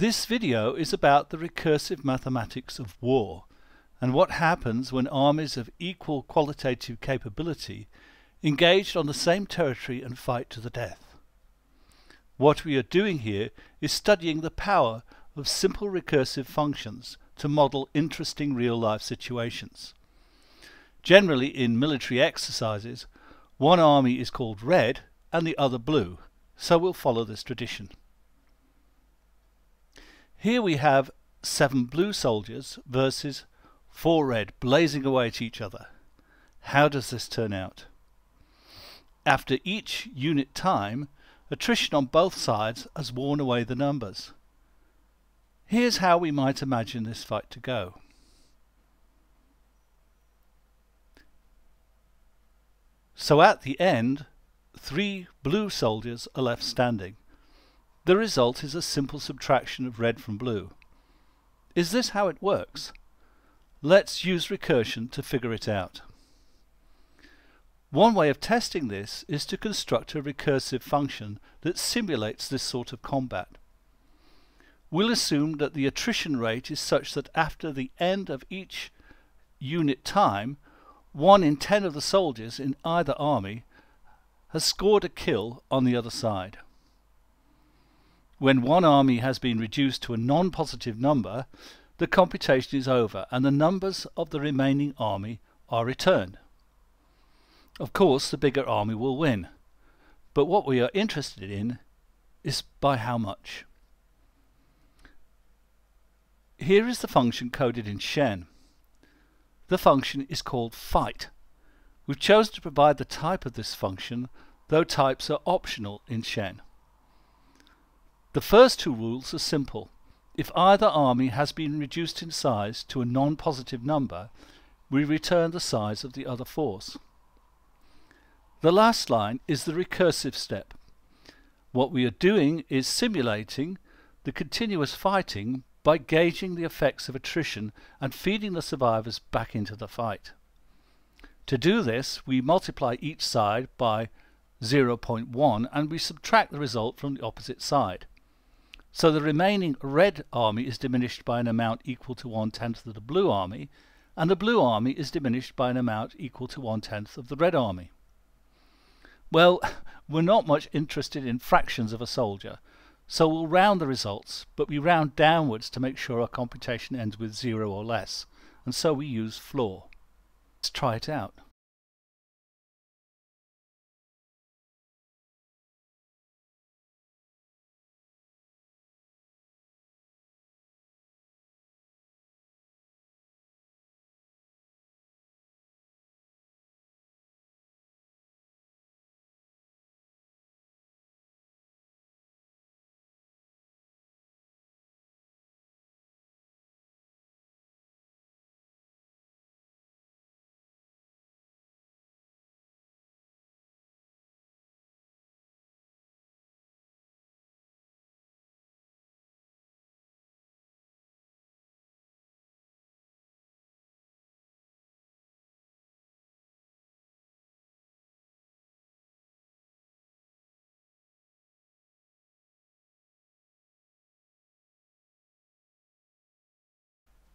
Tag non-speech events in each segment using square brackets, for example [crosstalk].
This video is about the recursive mathematics of war and what happens when armies of equal qualitative capability engaged on the same territory and fight to the death. What we are doing here is studying the power of simple recursive functions to model interesting real-life situations. Generally in military exercises, one army is called red and the other blue, so we'll follow this tradition. Here we have seven blue soldiers versus four red blazing away at each other. How does this turn out? After each unit time, attrition on both sides has worn away the numbers. Here's how we might imagine this fight to go. So at the end, three blue soldiers are left standing. The result is a simple subtraction of red from blue. Is this how it works? Let's use recursion to figure it out. One way of testing this is to construct a recursive function that simulates this sort of combat. We'll assume that the attrition rate is such that after the end of each unit time, 1 in 10 of the soldiers in either army has scored a kill on the other side. When one army has been reduced to a non-positive number, the computation is over and the numbers of the remaining army are returned. Of course, the bigger army will win, but what we are interested in is by how much. Here is the function coded in Shen. The function is called fight. We've chosen to provide the type of this function, though types are optional in Shen. The first two rules are simple. If either army has been reduced in size to a non-positive number, we return the size of the other force. The last line is the recursive step. What we are doing is simulating the continuous fighting by gauging the effects of attrition and feeding the survivors back into the fight. To do this, we multiply each side by 0.1 and we subtract the result from the opposite side. So the remaining red army is diminished by an amount equal to one-tenth of the blue army, and the blue army is diminished by an amount equal to one-tenth of the red army. Well, [laughs] we're not much interested in fractions of a soldier, so we'll round the results, but we round downwards to make sure our computation ends with zero or less, and so we use floor. Let's try it out.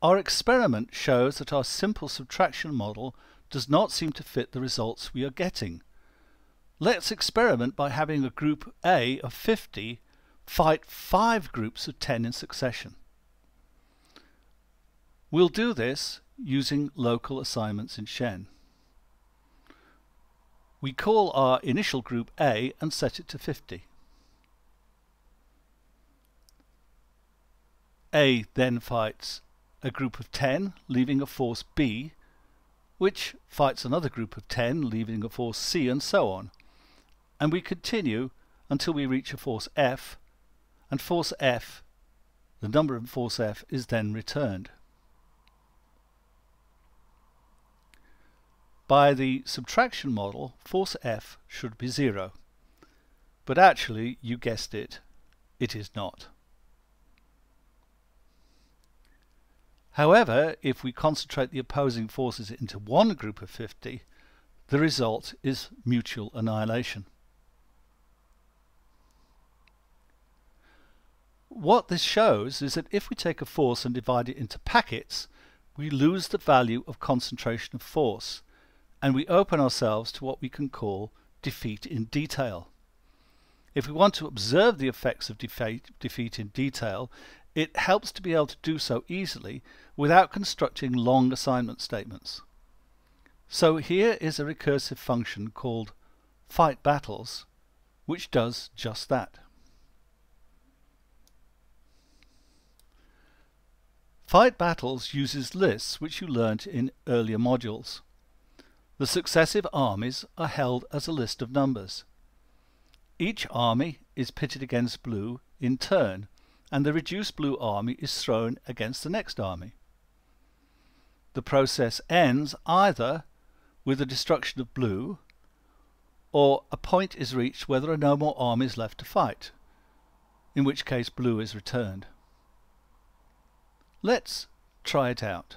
Our experiment shows that our simple subtraction model does not seem to fit the results we are getting. Let's experiment by having a group A of 50 fight five groups of 10 in succession. We'll do this using local assignments in Shen. We call our initial group A and set it to 50. A then fights a group of 10, leaving a force B, which fights another group of 10, leaving a force C, and so on. And we continue until we reach a force F, and force F, the number in force F, is then returned. By the subtraction model, force F should be zero. But actually, you guessed it, it is not. However, if we concentrate the opposing forces into one group of 50, the result is mutual annihilation. what this shows is that if we take a force and divide it into packets, we lose the value of concentration of force, and we open ourselves to what we can call defeat in detail. If we want to observe the effects of defeat, defeat in detail, it helps to be able to do so easily without constructing long assignment statements. So here is a recursive function called fight battles, which does just that. Fight battles uses lists which you learnt in earlier modules. The successive armies are held as a list of numbers. Each army is pitted against blue in turn, and the reduced blue army is thrown against the next army. The process ends either with the destruction of blue, or a point is reached where there are no more armies left to fight, in which case blue is returned. Let's try it out.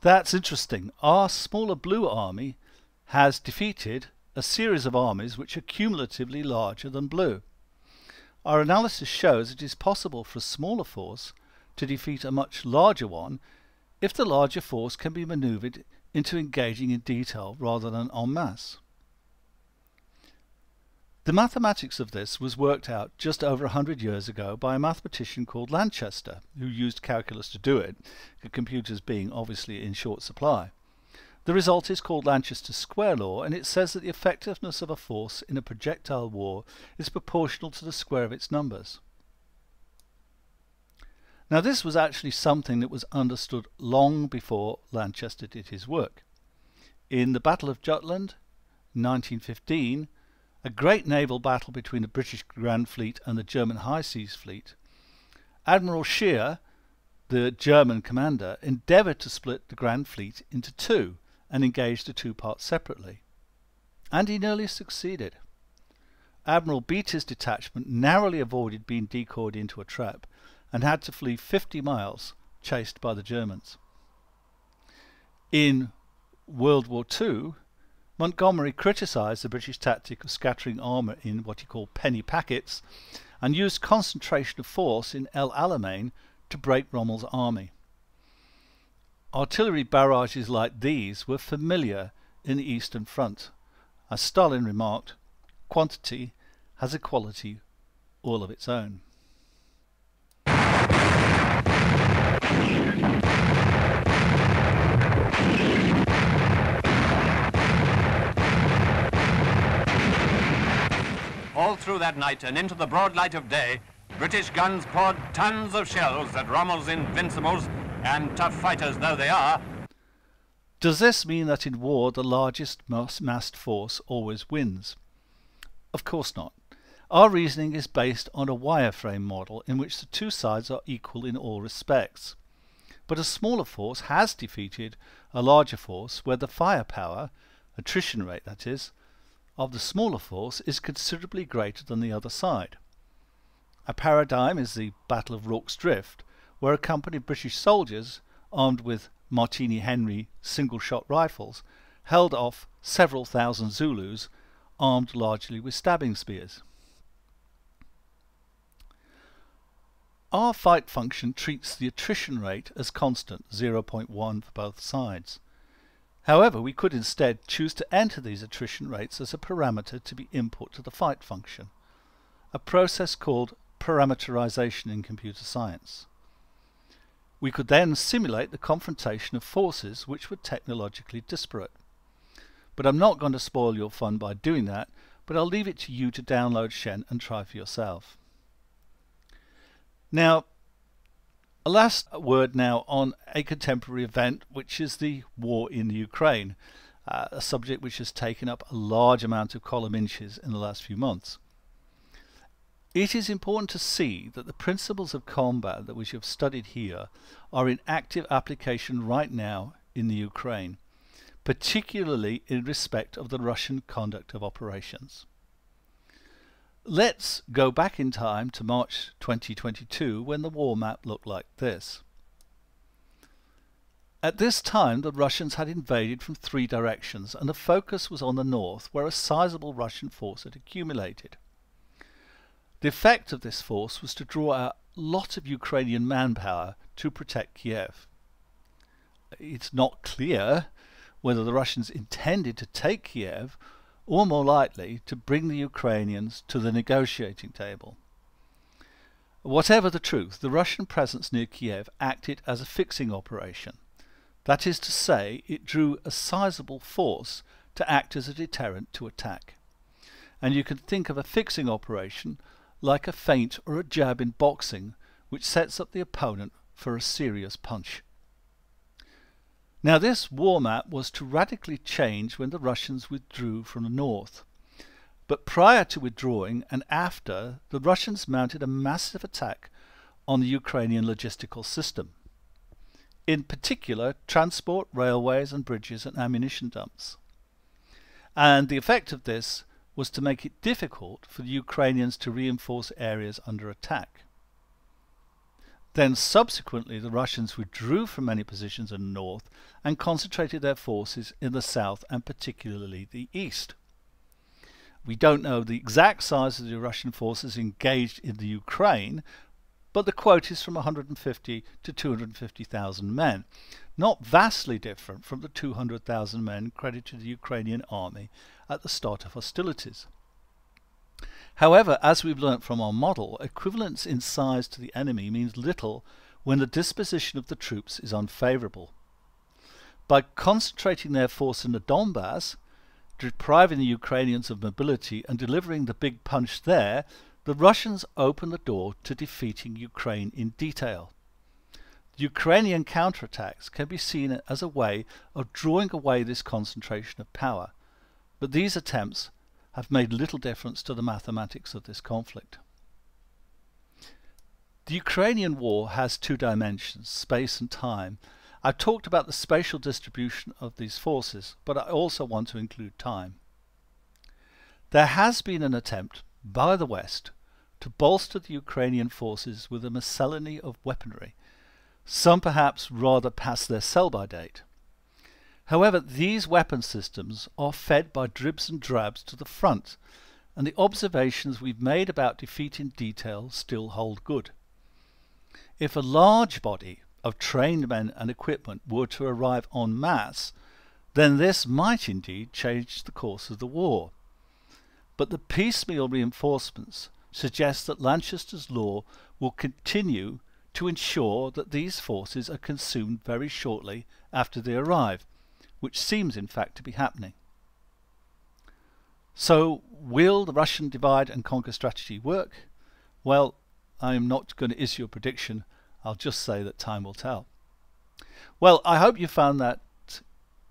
That's interesting. Our smaller blue army has defeated a series of armies which are cumulatively larger than blue. Our analysis shows it is possible for a smaller force to defeat a much larger one if the larger force can be maneuvered into engaging in detail rather than en masse. The mathematics of this was worked out just over a hundred years ago by a mathematician called Lanchester, who used calculus to do it, computers being obviously in short supply. The result is called Lanchester's square law, and it says that the effectiveness of a force in a projectile war is proportional to the square of its numbers. Now this was actually something that was understood long before Lanchester did his work. In the Battle of Jutland, 1915, a great naval battle between the British Grand Fleet and the German High Seas Fleet, Admiral Scheer, the German commander, endeavoured to split the Grand Fleet into two and engage the two parts separately. And he nearly succeeded. Admiral Beatty's detachment, narrowly avoided being decoyed into a trap, and had to flee 50 miles, chased by the Germans. In World War II, Montgomery criticised the British tactic of scattering armour in what he called penny packets and used concentration of force in El Alamein to break Rommel's army. Artillery barrages like these were familiar in the Eastern Front. As Stalin remarked, quantity has a quality all of its own. All through that night and into the broad light of day, British guns poured tons of shells at Rommel's Invincibles, and tough fighters though they are. Does this mean that in war the largest massed force always wins? Of course not. Our reasoning is based on a wireframe model in which the two sides are equal in all respects. But a smaller force has defeated a larger force where the firepower, attrition rate that is, of the smaller force is considerably greater than the other side. A paradigm is the Battle of Rorke's Drift, where a company of British soldiers, armed with Martini Henry single-shot rifles, held off several thousand Zulus, armed largely with stabbing spears. Our fight function treats the attrition rate as constant, 0.1 for both sides. However, we could instead choose to enter these attrition rates as a parameter to be input to the fight function, a process called parameterization in computer science. We could then simulate the confrontation of forces which were technologically disparate. But I'm not going to spoil your fun by doing that, but I'll leave it to you to download Shen and try for yourself. Now, A last word now on a contemporary event, which is the war in the Ukraine, uh, a subject which has taken up a large amount of column inches in the last few months. It is important to see that the principles of combat that we have studied here are in active application right now in the Ukraine, particularly in respect of the Russian conduct of operations. Let's go back in time to March 2022 when the war map looked like this. At this time the Russians had invaded from three directions and the focus was on the north where a sizable Russian force had accumulated. The effect of this force was to draw out a lot of Ukrainian manpower to protect Kiev. It's not clear whether the Russians intended to take Kiev or more likely to bring the Ukrainians to the negotiating table. Whatever the truth, the Russian presence near Kiev acted as a fixing operation. That is to say, it drew a sizable force to act as a deterrent to attack. And you can think of a fixing operation like a feint or a jab in boxing, which sets up the opponent for a serious punch. Now this war map was to radically change when the Russians withdrew from the north. But prior to withdrawing and after, the Russians mounted a massive attack on the Ukrainian logistical system. In particular, transport, railways and bridges and ammunition dumps. And the effect of this was to make it difficult for the Ukrainians to reinforce areas under attack. Then subsequently the Russians withdrew from many positions in the north and concentrated their forces in the south and particularly the east. We don't know the exact size of the Russian forces engaged in the Ukraine, but the quote is from 150 to 250,000 men, not vastly different from the 200,000 men credited to the Ukrainian army at the start of hostilities. However, as we've learnt from our model, equivalence in size to the enemy means little when the disposition of the troops is unfavourable. By concentrating their force in the Donbass, depriving the Ukrainians of mobility and delivering the big punch there, the Russians open the door to defeating Ukraine in detail. The Ukrainian counterattacks can be seen as a way of drawing away this concentration of power, but these attempts have made little difference to the mathematics of this conflict. The Ukrainian war has two dimensions, space and time. I've talked about the spatial distribution of these forces, but I also want to include time. There has been an attempt by the West to bolster the Ukrainian forces with a miscellany of weaponry, some perhaps rather past their sell-by date. However, these weapon systems are fed by dribs and drabs to the front, and the observations we've made about defeat in detail still hold good. If a large body of trained men and equipment were to arrive en masse, then this might indeed change the course of the war. But the piecemeal reinforcements suggest that Lanchester's law will continue to ensure that these forces are consumed very shortly after they arrive, which seems in fact to be happening. So, will the Russian divide and conquer strategy work? Well, I am not going to issue a prediction. I'll just say that time will tell. Well, I hope you found that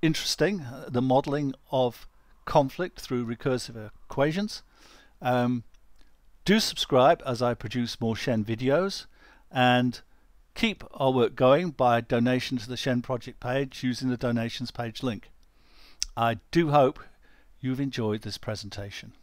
interesting, uh, the modeling of conflict through recursive equations. Um, do subscribe as I produce more Shen videos and keep our work going by donation to the Shen project page using the donations page link. I do hope you've enjoyed this presentation.